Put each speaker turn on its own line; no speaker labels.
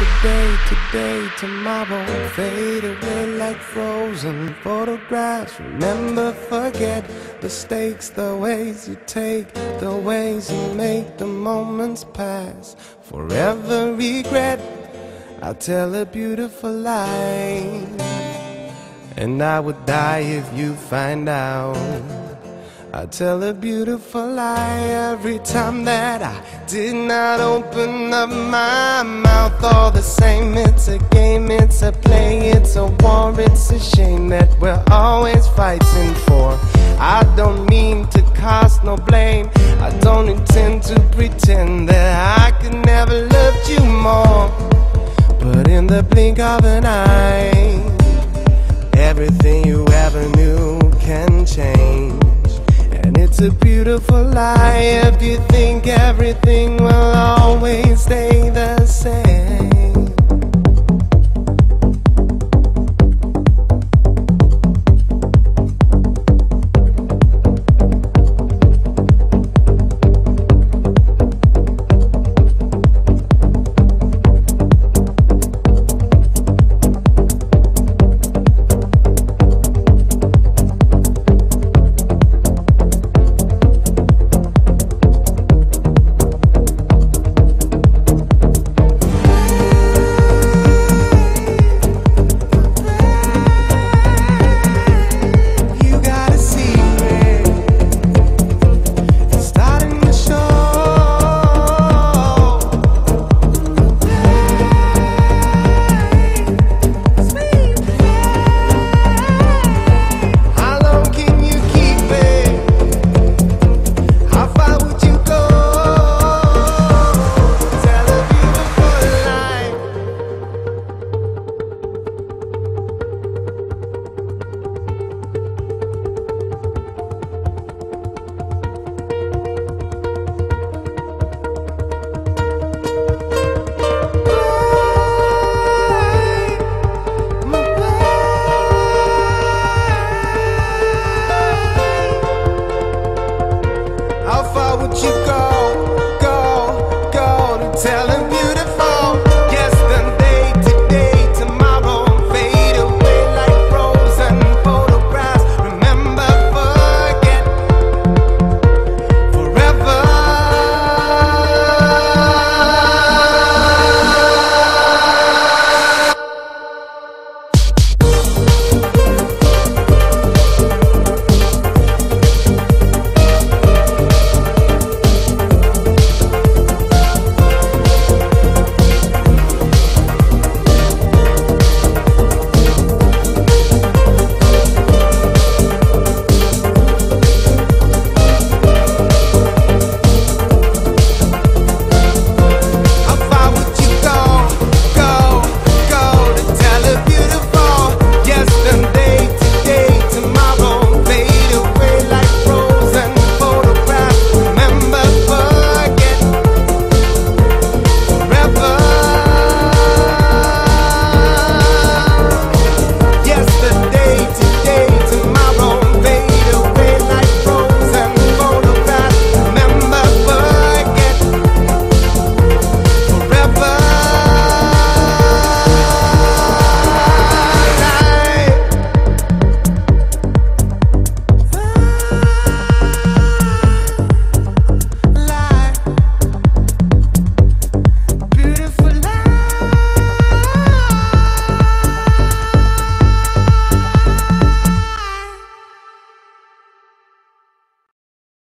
Yesterday, today, tomorrow fade away like frozen photographs. Remember, forget the mistakes, the ways you take, the ways you make the moments pass. Forever regret. I'll tell a beautiful lie, and I would die if you find out. I tell a beautiful lie every time that I did not open up my mouth. All the same, it's a game, it's a play, it's a war, it's a shame that we're always fighting for. I don't mean to cast no blame, I don't intend to pretend that I could never loved you more. But in the blink of an eye, everything you ever knew can change. It's a beautiful lie if you think everything will always stay the same. telling